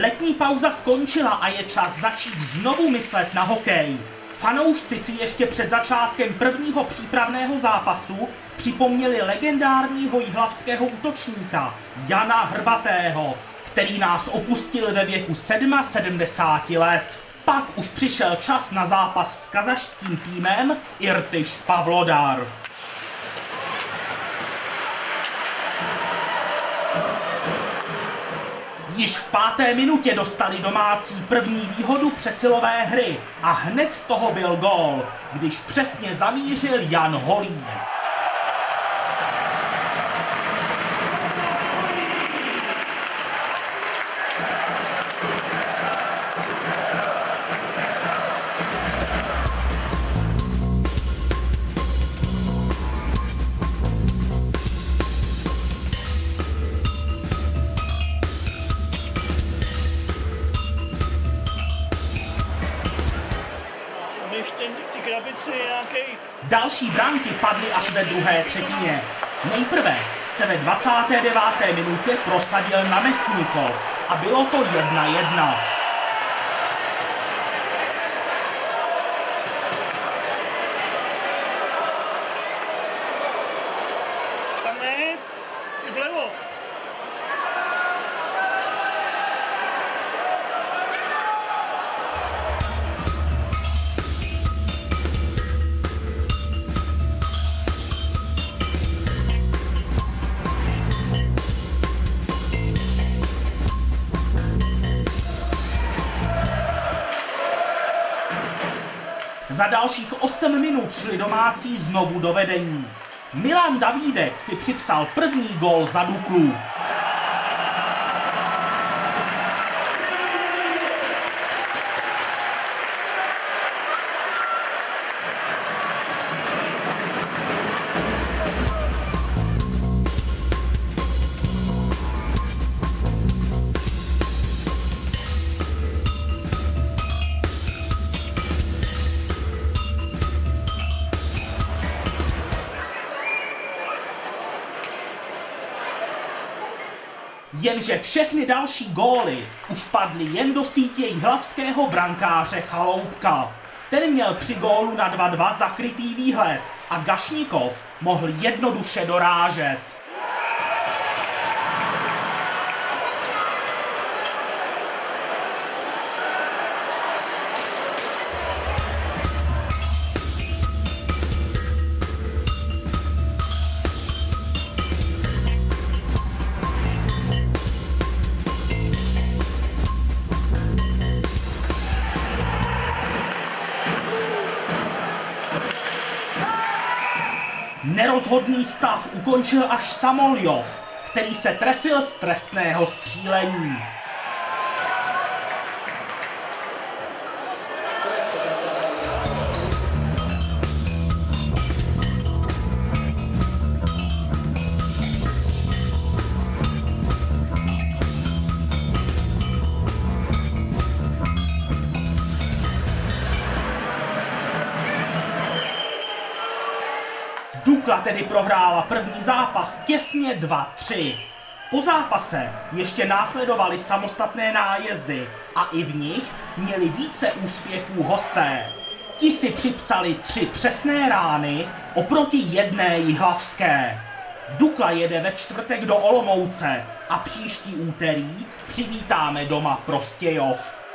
Letní pauza skončila a je čas začít znovu myslet na hokej. Fanoušci si ještě před začátkem prvního přípravného zápasu připomněli legendárního jihlavského útočníka Jana Hrbatého, který nás opustil ve věku 77 let. Pak už přišel čas na zápas s kazašským týmem Irtyš Pavlodar. Již v páté minutě dostali domácí první výhodu přesilové hry a hned z toho byl gól, když přesně zamířil Jan Holý. Ty krabice nějaký Další branky padly až ve druhé třetině. Nejprve se ve 29. minutě prosadil na Mesníkov a bylo to 1-1. Za dalších 8 minut šli domácí znovu do vedení. Milan Davídek si připsal první gól za Duklu. Jenže všechny další góly už padly jen do sítě jihlavského brankáře Chaloupka. Ten měl při gólu na 2-2 zakrytý výhled a Gašníkov mohl jednoduše dorážet. Nerozhodný stav ukončil až Samoljov, který se trefil z trestného střílení. Dukla tedy prohrála první zápas těsně 2-3. Po zápase ještě následovaly samostatné nájezdy a i v nich měli více úspěchů hosté. Ti si připsali tři přesné rány oproti jedné jihlavské. Dukla jede ve čtvrtek do Olomouce a příští úterý přivítáme doma Prostějov.